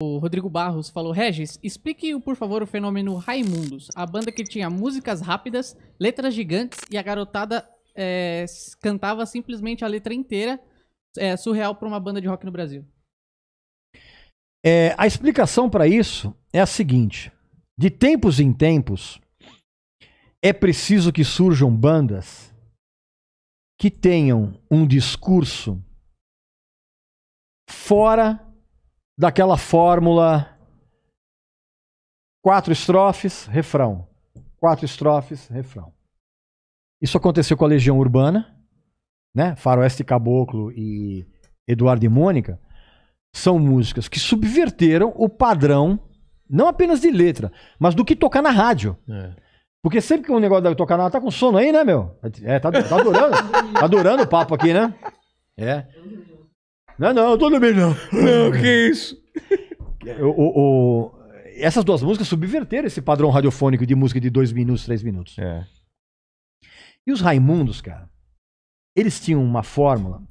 O Rodrigo Barros falou: Regis, explique, por favor, o fenômeno Raimundos, a banda que tinha músicas rápidas, letras gigantes e a garotada é, cantava simplesmente a letra inteira. É surreal pra uma banda de rock no Brasil. É, a explicação para isso é a seguinte: de tempos em tempos, é preciso que surjam bandas que tenham um discurso fora daquela fórmula quatro estrofes, refrão. Quatro estrofes, refrão. Isso aconteceu com a Legião Urbana, né? Faroeste Caboclo e Eduardo e Mônica são músicas que subverteram o padrão, não apenas de letra, mas do que tocar na rádio. É. Porque sempre que um negócio de tocar na tá com sono aí, né, meu? É, tá, tá adorando. tá adorando o papo aqui, né? É. Não, não, tô dormindo, não. Não, que isso? O, o- o- essas duas músicas subverteram esse padrão radiofônico de música de dois minutos, três minutos. É. E os Raimundos, cara, eles tinham uma fórmula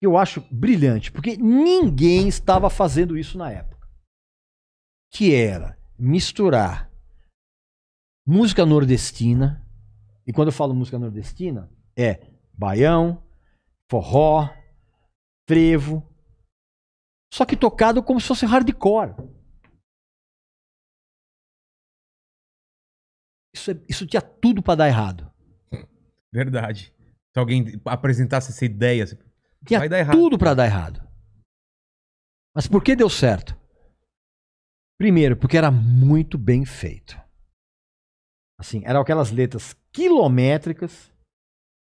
que eu acho brilhante, porque ninguém estava fazendo isso na época. Que era misturar música nordestina, e quando eu falo música nordestina, é baião, forró, frevo, só que tocado como se fosse hardcore. Isso, é- isso tinha tudo para dar errado. Verdade. Se alguém apresentasse essa ideia, Tinha Vai dar errado. tudo pra dar errado. Mas por que deu certo? Primeiro, porque era muito bem feito. Assim, eram aquelas letras quilométricas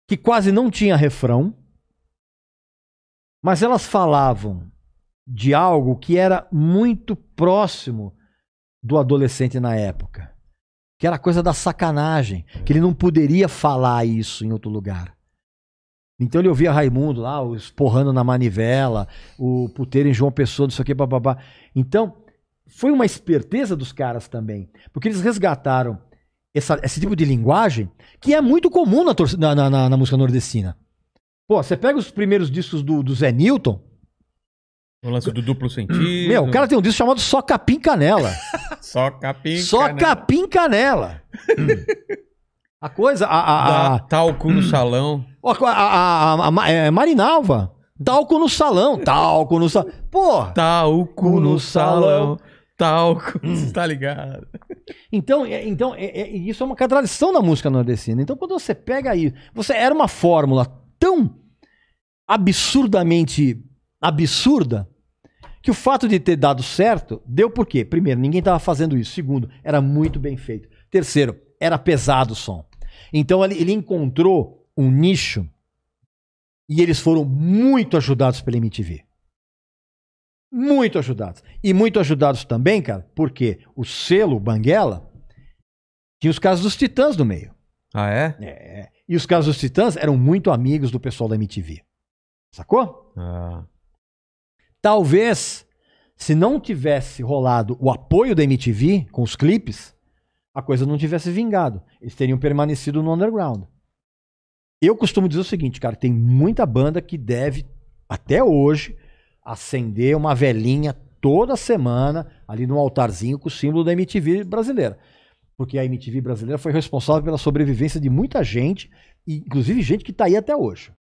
que quase não tinha refrão, mas elas falavam de algo que era muito próximo do adolescente na época, que era coisa da sacanagem, que ele não poderia falar isso em outro lugar. Então ele ouvia Raimundo lá, o esporrando na manivela, o puteiro em João Pessoa, não sei o que, bababá. Então, foi uma esperteza dos caras também, porque eles resgataram essa- esse tipo de linguagem que é muito comum na- na- na- na música nordestina. Pô, você pega os primeiros discos do, do Zé Newton, o lance do duplo sentido. meu, o cara tem um disco chamado Só Capim Canela. Só capim. Só canela. Capim Canela. a coisa, a, a, a, talco no salão. A, a, é, Marinalva. Talco no salão. Talco no salão. Porra. Talco no salão. Talco. Hum. Tá ligado? Então, é- então é- é- isso é uma tradição da música nordestina. Então, quando você pega aí, você era uma fórmula tão absurdamente absurda que o fato de ter dado certo deu por quê? Primeiro, ninguém estava fazendo isso. Segundo, era muito bem feito. Terceiro, era pesado o som. Então, ele, encontrou um nicho e eles foram muito ajudados pela MTV. Muito ajudados. E muito ajudados também, cara, porque o selo Banguela tinha os casos dos Titãs no meio. Ah, é? É. E os casos dos Titãs eram muito amigos do pessoal da MTV. Sacou? Ah. Talvez, se não tivesse rolado o apoio da MTV com os clipes, a coisa não tivesse vingado. Eles teriam permanecido no underground. Eu costumo dizer o seguinte, cara, tem muita banda que deve, até hoje, acender uma velhinha toda semana ali no altarzinho com o símbolo da MTV brasileira. Porque a MTV brasileira foi responsável pela sobrevivência de muita gente, inclusive gente que está aí até hoje.